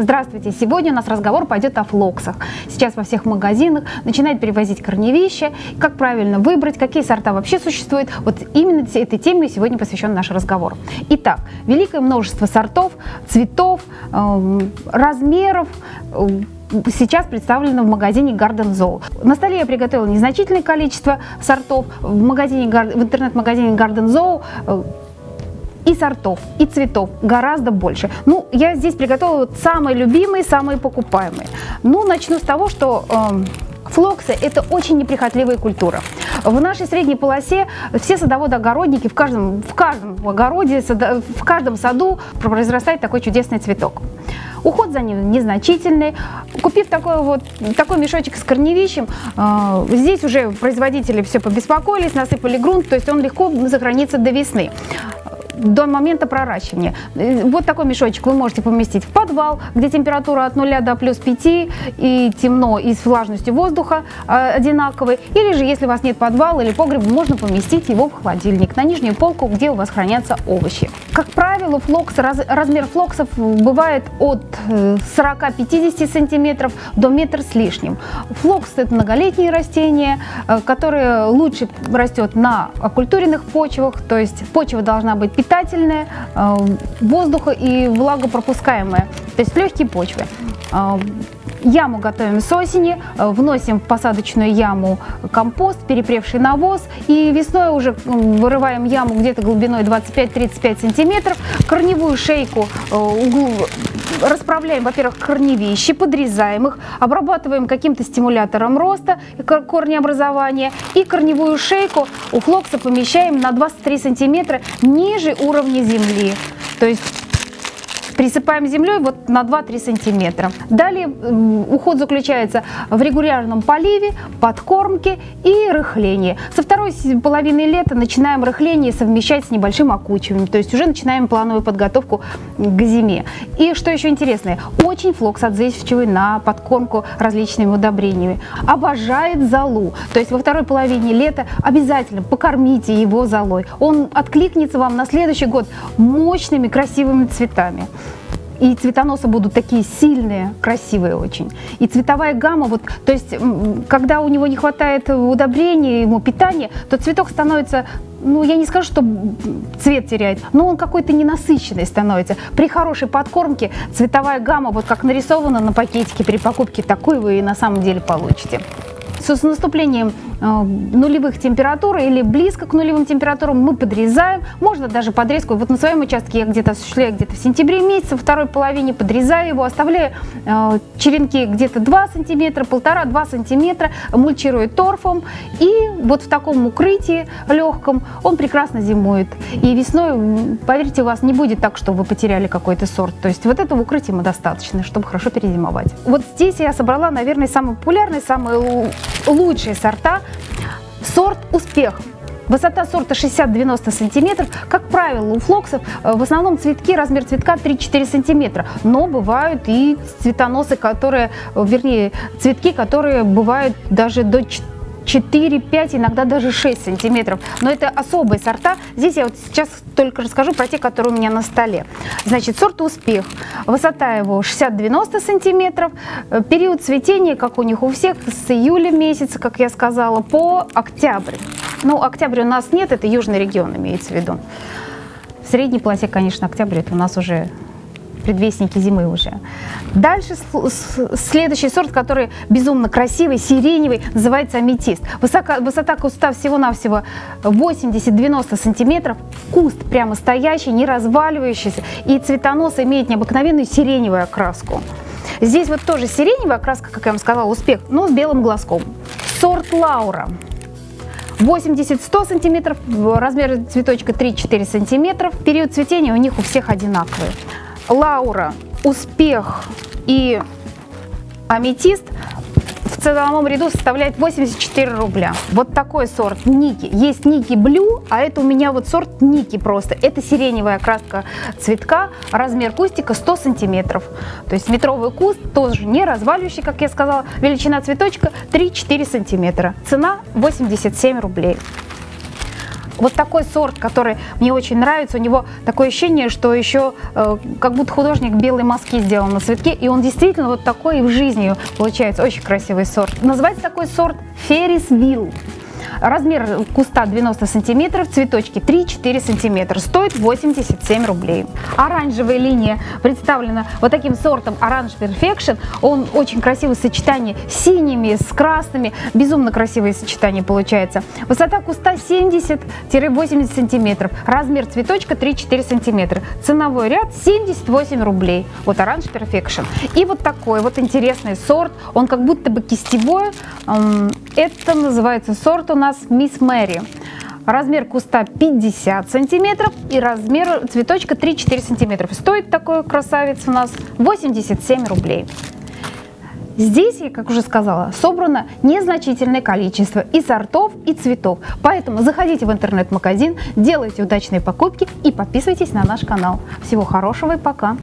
Здравствуйте! Сегодня у нас разговор пойдет о флоксах. Сейчас во всех магазинах начинают перевозить корневища. Как правильно выбрать, какие сорта вообще существуют. Вот именно этой теме сегодня посвящен наш разговор. Итак, великое множество сортов, цветов, эм, размеров, э, сейчас представлено в магазине Garden Zoo. На столе я приготовила незначительное количество сортов. В, магазине, в интернет-магазине Garden Zoo э, и сортов, и цветов гораздо больше. Ну, я здесь приготовила самые любимые, самые покупаемые. Ну, начну с того, что... Э, Флоксы – это очень неприхотливая культура. В нашей средней полосе все садоводы-огородники в каждом, в каждом огороде, в каждом саду произрастает такой чудесный цветок. Уход за ним незначительный. Купив такой вот такой мешочек с корневищем, э, здесь уже производители все побеспокоились, насыпали грунт, то есть он легко сохранится до весны до момента проращивания. Э, вот такой мешочек вы можете поместить в подвал, где температура от 0 до плюс 5 и темно, и с влажностью воздуха э, одинаковой. Или же, если у вас нет подвала или погреба, можно поместить его в холодильник, на нижнюю полку, где у вас хранятся овощи. Как правило, флокс, раз, размер флоксов бывает от 40-50 э, сантиметров до метра с лишним. Флокс – это многолетние растения, которые лучше растет на оккультуренных почвах, то есть почва должна быть э, воздуха и влагопропускаемая, то есть легкие почвы. Э, яму готовим с осени, э, вносим в посадочную яму компост, перепревший навоз, и весной уже вырываем яму где-то глубиной 25-35 сантиметров, корневую шейку расправляем, во-первых, корневищи, подрезаем их, обрабатываем каким-то стимулятором роста, корнеобразования и корневую шейку у флокса помещаем на 23 сантиметра ниже уровня земли. То есть Присыпаем землей вот на 2-3 сантиметра. Далее уход заключается в регулярном поливе, подкормке и рыхлении. Со второй половины лета начинаем рыхление совмещать с небольшим окучиванием, то есть уже начинаем плановую подготовку к зиме. И что еще интересное, очень флокс отзывчивый на подкормку различными удобрениями. Обожает золу, то есть во второй половине лета обязательно покормите его золой. Он откликнется вам на следующий год мощными красивыми цветами. И цветоносы будут такие сильные, красивые очень. И цветовая гамма, вот, то есть, когда у него не хватает удобрения, ему питания, то цветок становится ну, я не скажу, что цвет теряет, но он какой-то ненасыщенный становится. При хорошей подкормке цветовая гамма, вот как нарисована на пакетике при покупке, такой вы и на самом деле получите. С наступлением нулевых температур или близко к нулевым температурам мы подрезаем. Можно даже подрезку. Вот на своем участке я где-то осуществляю где-то в сентябре месяце, второй половине подрезаю его, оставляю э, черенки где-то 2 сантиметра, полтора-два сантиметра, мульчирую торфом. И вот в таком укрытии легком он прекрасно зимует. И весной, поверьте, у вас не будет так, что вы потеряли какой-то сорт. То есть вот этого укрытия мы достаточно, чтобы хорошо перезимовать. Вот здесь я собрала, наверное, самый популярный, самый лучшие сорта. Сорт «Успех». Высота сорта 60-90 сантиметров. Как правило, у флоксов э, в основном цветки, размер цветка 3-4 сантиметра. Но бывают и цветоносы, которые, э, вернее, цветки, которые бывают даже до 4 4-5, иногда даже 6 сантиметров. Но это особые сорта. Здесь я вот сейчас только расскажу про те, которые у меня на столе. Значит, сорт «Успех». Высота его 60-90 сантиметров. Э, период цветения, как у них у всех, с июля месяца, как я сказала, по октябрь. Ну, октябрь у нас нет, это южный регион имеется в виду. В средней полосе, конечно, октябрь это у нас уже предвестники зимы уже. Дальше следующий сорт, который безумно красивый, сиреневый, называется аметист. Высока, высота куста всего-навсего 80-90 сантиметров. Куст прямо стоящий, не разваливающийся. И цветонос имеет необыкновенную сиреневую окраску. Здесь вот тоже сиреневая окраска, как я вам сказала, успех, но с белым глазком. Сорт Лаура. 80-100 сантиметров, размер цветочка 3-4 сантиметров. Период цветения у них у всех одинаковый. Лаура, Успех и Аметист в ценовом ряду составляет 84 рубля. Вот такой сорт Ники. Есть Ники Блю, а это у меня вот сорт Ники просто. Это сиреневая краска цветка, размер кустика 100 сантиметров. То есть метровый куст, тоже не разваливающий, как я сказала. Величина цветочка 3-4 сантиметра. Цена 87 рублей. Вот такой сорт, который мне очень нравится, у него такое ощущение, что еще э, как будто художник белой маски сделал на цветке, и он действительно вот такой и в жизни получается. Очень красивый сорт. Называется такой сорт Феррис Вилл. Размер куста 90 сантиметров, цветочки 3-4 сантиметра. Стоит 87 рублей. Оранжевая линия представлена вот таким сортом Orange Perfection. Он очень красивое сочетание с синими, с красными. Безумно красивое сочетание получается. Высота куста 70-80 сантиметров. Размер цветочка 3-4 сантиметра. Ценовой ряд 78 рублей. Вот Orange Perfection. И вот такой вот интересный сорт. Он как будто бы кистевой. Это называется сорт у нас Мисс Мэри. Размер куста 50 сантиметров и размер цветочка 3-4 сантиметров. Стоит такой красавец у нас 87 рублей. Здесь, я как уже сказала, собрано незначительное количество и сортов, и цветов. Поэтому заходите в интернет-магазин, делайте удачные покупки и подписывайтесь на наш канал. Всего хорошего и пока!